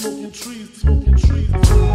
smoking trees, smoking trees.